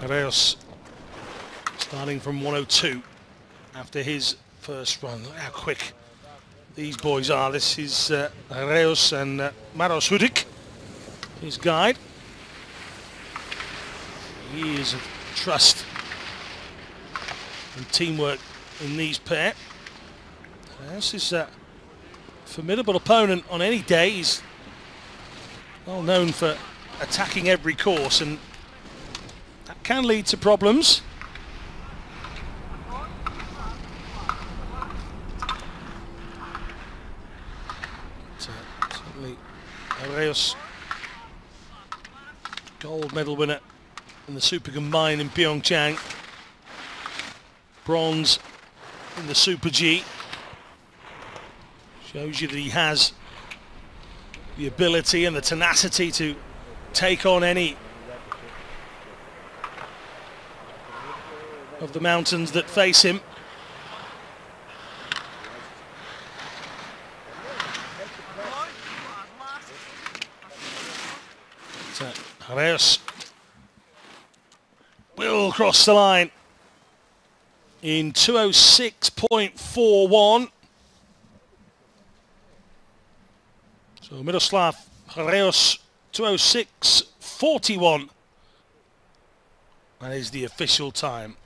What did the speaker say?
Haraus starting from 102 after his first run. Look how quick these boys are. This is uh, and uh, Maros Hudik, his guide. Years of trust and teamwork in these pair. Haraus is a formidable opponent on any day. He's well known for attacking every course and can lead to problems. Haraus, gold medal winner in the Super Combined in Pyeongchang. Bronze in the Super G. Shows you that he has the ability and the tenacity to take on any of the mountains that face him. So, Haraus will cross the line in 206.41. So Miroslav Haraus 206.41. That is the official time.